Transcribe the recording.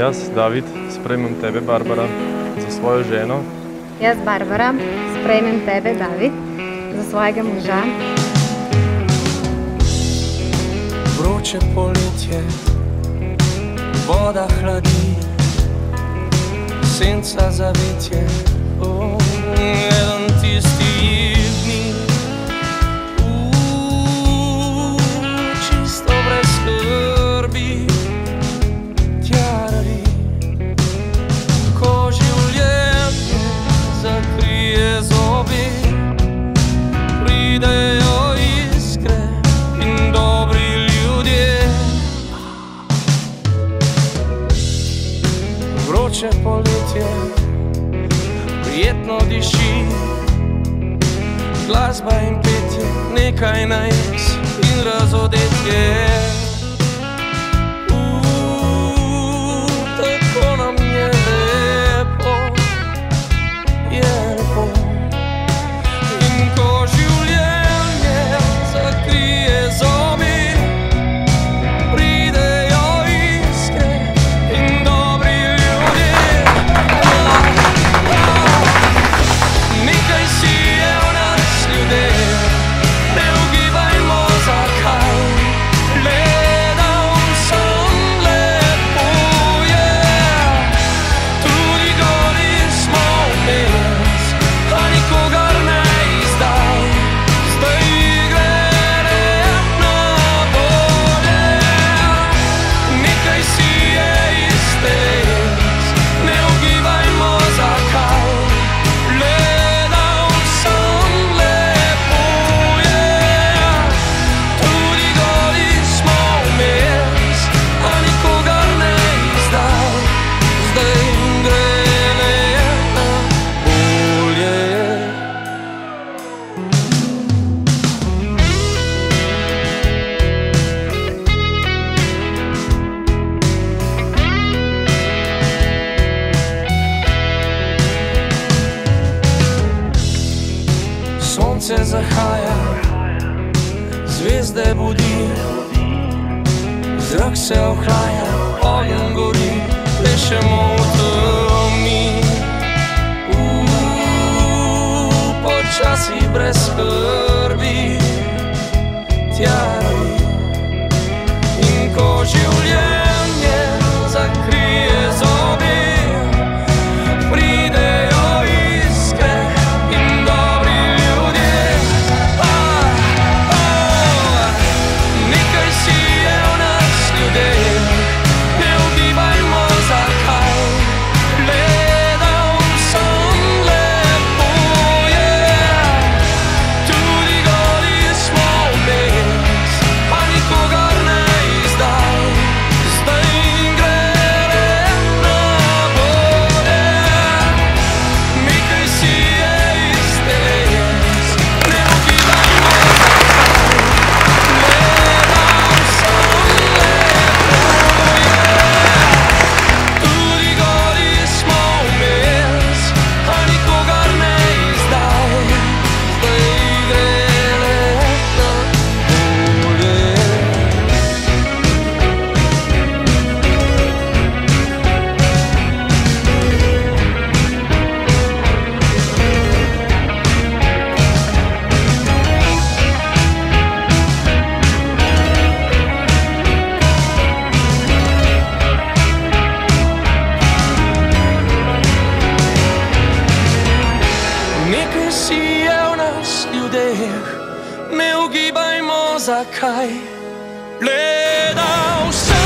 Jaz, David, sprejmem tebe, Barbara, za svojo ženo. Jaz, Barbara, sprejmem tebe, David, za svojega moža. Vroče poletje, voda hladi, senca zavitje, oh, eden še poletje, prijetno diši. Glasba in petje, nekaj na jaz in razodetje. sonce zahaja, zvezde budi, zrak se ohlaja, ogenj gori, pešemo v temi. Počasi brez skrbi, tja. ne ugibajmo zakaj. Gledal sem.